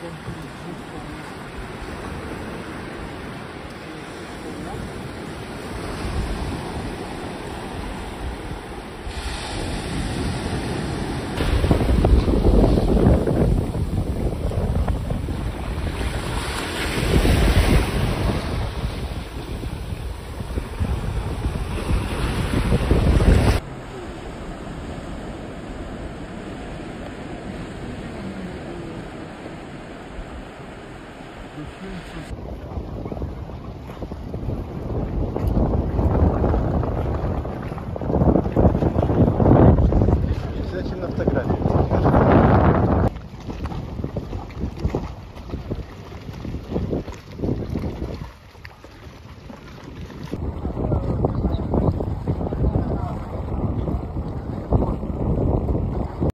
com o differences.